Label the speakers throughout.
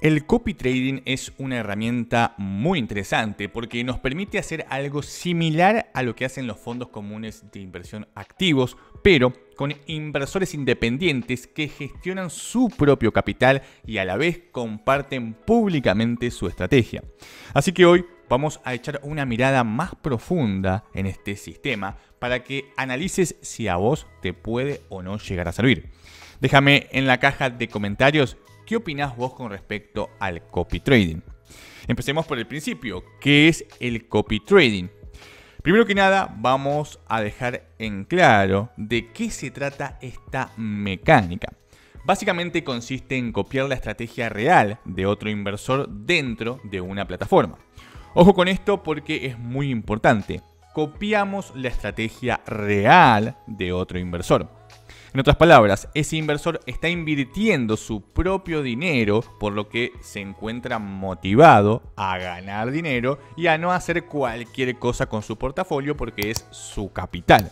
Speaker 1: El copy trading es una herramienta muy interesante porque nos permite hacer algo similar a lo que hacen los fondos comunes de inversión activos, pero con inversores independientes que gestionan su propio capital y a la vez comparten públicamente su estrategia. Así que hoy vamos a echar una mirada más profunda en este sistema para que analices si a vos te puede o no llegar a servir. Déjame en la caja de comentarios ¿Qué opinás vos con respecto al copy trading? Empecemos por el principio. ¿Qué es el copy trading? Primero que nada, vamos a dejar en claro de qué se trata esta mecánica. Básicamente consiste en copiar la estrategia real de otro inversor dentro de una plataforma. Ojo con esto porque es muy importante. Copiamos la estrategia real de otro inversor. En otras palabras, ese inversor está invirtiendo su propio dinero, por lo que se encuentra motivado a ganar dinero y a no hacer cualquier cosa con su portafolio porque es su capital.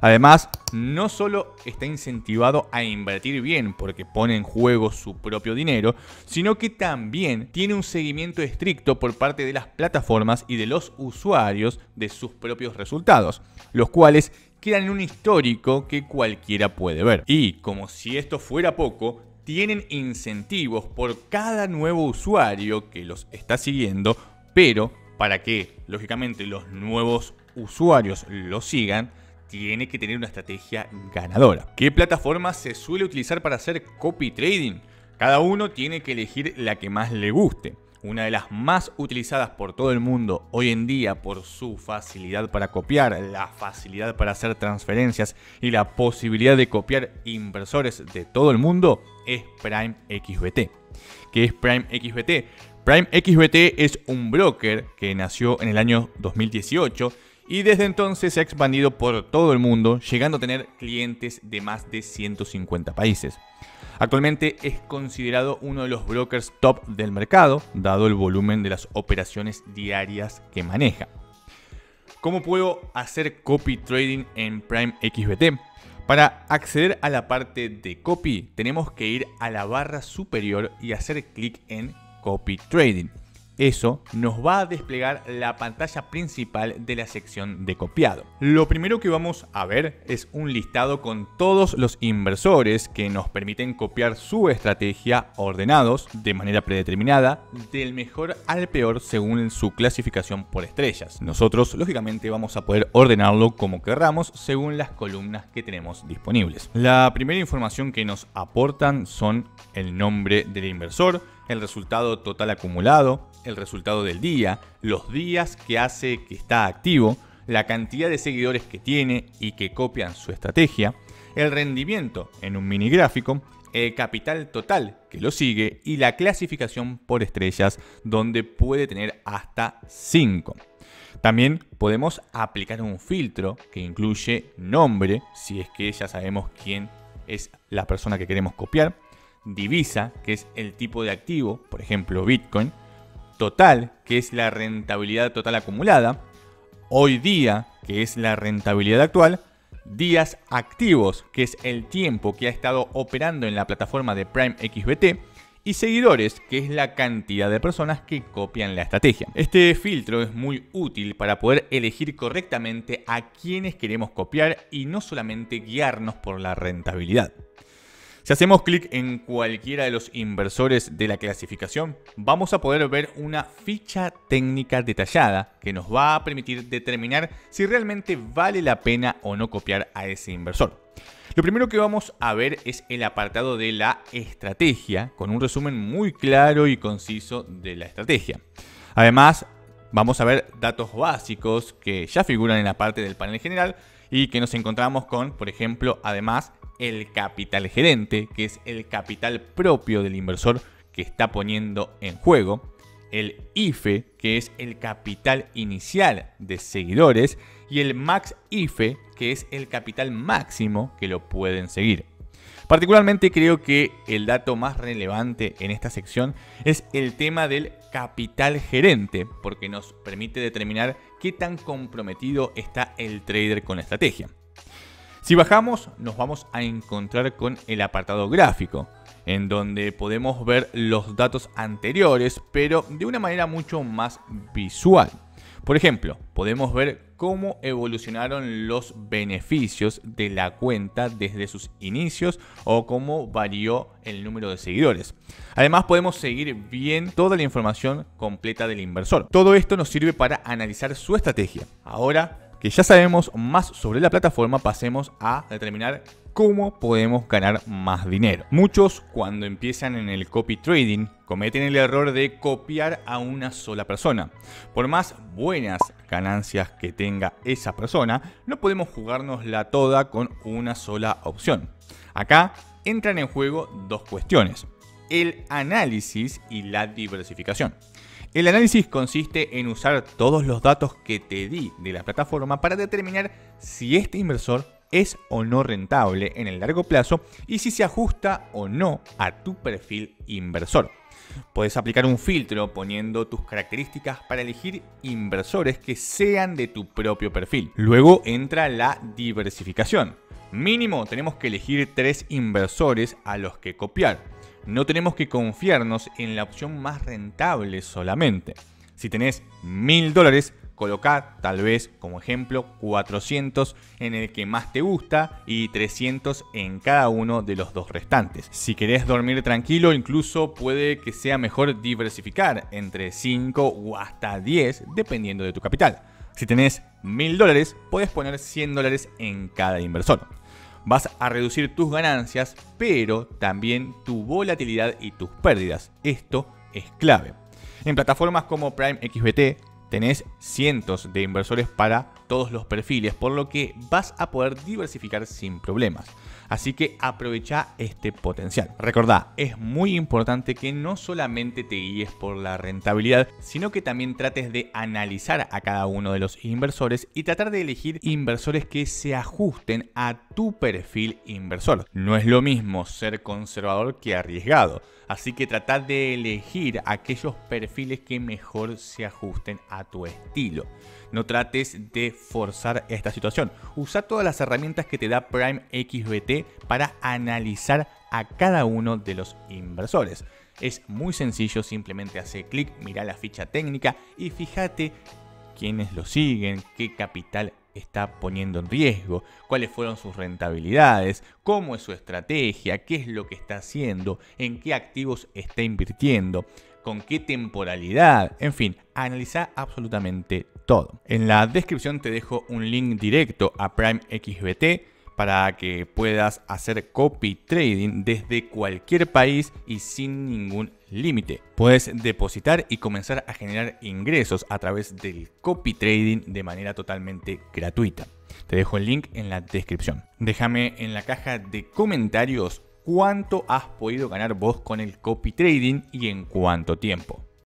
Speaker 1: Además, no solo está incentivado a invertir bien porque pone en juego su propio dinero, sino que también tiene un seguimiento estricto por parte de las plataformas y de los usuarios de sus propios resultados, los cuales quedan en un histórico que cualquiera puede ver. Y como si esto fuera poco, tienen incentivos por cada nuevo usuario que los está siguiendo, pero para que, lógicamente, los nuevos usuarios lo sigan, tiene que tener una estrategia ganadora. ¿Qué plataforma se suele utilizar para hacer copy trading? Cada uno tiene que elegir la que más le guste una de las más utilizadas por todo el mundo hoy en día por su facilidad para copiar, la facilidad para hacer transferencias y la posibilidad de copiar inversores de todo el mundo, es Prime XBT. ¿Qué es Prime XBT? Prime XBT es un broker que nació en el año 2018 y desde entonces se ha expandido por todo el mundo, llegando a tener clientes de más de 150 países. Actualmente es considerado uno de los brokers top del mercado, dado el volumen de las operaciones diarias que maneja. ¿Cómo puedo hacer copy trading en Prime XBT? Para acceder a la parte de copy tenemos que ir a la barra superior y hacer clic en copy trading. Eso nos va a desplegar la pantalla principal de la sección de copiado. Lo primero que vamos a ver es un listado con todos los inversores que nos permiten copiar su estrategia ordenados de manera predeterminada del mejor al peor según su clasificación por estrellas. Nosotros lógicamente vamos a poder ordenarlo como querramos según las columnas que tenemos disponibles. La primera información que nos aportan son el nombre del inversor, el resultado total acumulado, el resultado del día, los días que hace que está activo, la cantidad de seguidores que tiene y que copian su estrategia, el rendimiento en un mini gráfico, el capital total que lo sigue y la clasificación por estrellas donde puede tener hasta 5. También podemos aplicar un filtro que incluye nombre, si es que ya sabemos quién es la persona que queremos copiar, divisa, que es el tipo de activo, por ejemplo Bitcoin, total, que es la rentabilidad total acumulada, hoy día, que es la rentabilidad actual, días activos, que es el tiempo que ha estado operando en la plataforma de Prime XBT, y seguidores, que es la cantidad de personas que copian la estrategia. Este filtro es muy útil para poder elegir correctamente a quienes queremos copiar y no solamente guiarnos por la rentabilidad. Si hacemos clic en cualquiera de los inversores de la clasificación, vamos a poder ver una ficha técnica detallada que nos va a permitir determinar si realmente vale la pena o no copiar a ese inversor. Lo primero que vamos a ver es el apartado de la estrategia, con un resumen muy claro y conciso de la estrategia. Además, vamos a ver datos básicos que ya figuran en la parte del panel general y que nos encontramos con, por ejemplo, además el capital gerente, que es el capital propio del inversor que está poniendo en juego, el IFE, que es el capital inicial de seguidores, y el Max IFE, que es el capital máximo que lo pueden seguir. Particularmente creo que el dato más relevante en esta sección es el tema del capital gerente, porque nos permite determinar qué tan comprometido está el trader con la estrategia. Si bajamos, nos vamos a encontrar con el apartado gráfico, en donde podemos ver los datos anteriores, pero de una manera mucho más visual. Por ejemplo, podemos ver cómo evolucionaron los beneficios de la cuenta desde sus inicios o cómo varió el número de seguidores. Además podemos seguir bien toda la información completa del inversor. Todo esto nos sirve para analizar su estrategia. Ahora que ya sabemos más sobre la plataforma, pasemos a determinar cómo podemos ganar más dinero. Muchos cuando empiezan en el copy trading cometen el error de copiar a una sola persona. Por más buenas ganancias que tenga esa persona, no podemos jugárnosla toda con una sola opción. Acá entran en juego dos cuestiones, el análisis y la diversificación. El análisis consiste en usar todos los datos que te di de la plataforma para determinar si este inversor es o no rentable en el largo plazo y si se ajusta o no a tu perfil inversor. Puedes aplicar un filtro poniendo tus características para elegir inversores que sean de tu propio perfil. Luego entra la diversificación. Mínimo tenemos que elegir tres inversores a los que copiar. No tenemos que confiarnos en la opción más rentable solamente. Si tenés mil dólares, colocar tal vez como ejemplo 400 en el que más te gusta y 300 en cada uno de los dos restantes. Si querés dormir tranquilo, incluso puede que sea mejor diversificar entre 5 o hasta 10 dependiendo de tu capital. Si tenés 1000 dólares, puedes poner 100 dólares en cada inversor. Vas a reducir tus ganancias, pero también tu volatilidad y tus pérdidas. Esto es clave. En plataformas como Prime XBT tenés cientos de inversores para todos los perfiles, por lo que vas a poder diversificar sin problemas. Así que aprovecha este potencial. Recordá, es muy importante que no solamente te guíes por la rentabilidad, sino que también trates de analizar a cada uno de los inversores y tratar de elegir inversores que se ajusten a tu perfil inversor. No es lo mismo ser conservador que arriesgado. Así que trata de elegir aquellos perfiles que mejor se ajusten a tu estilo. No trates de forzar esta situación. Usa todas las herramientas que te da Prime XBT para analizar a cada uno de los inversores. Es muy sencillo, simplemente hace clic, mira la ficha técnica y fíjate quiénes lo siguen, qué capital está poniendo en riesgo, cuáles fueron sus rentabilidades, cómo es su estrategia, qué es lo que está haciendo, en qué activos está invirtiendo, con qué temporalidad, en fin, analiza absolutamente todo. En la descripción te dejo un link directo a Prime XBT para que puedas hacer copy trading desde cualquier país y sin ningún límite. Puedes depositar y comenzar a generar ingresos a través del copy trading de manera totalmente gratuita. Te dejo el link en la descripción. Déjame en la caja de comentarios cuánto has podido ganar vos con el copy trading y en cuánto tiempo.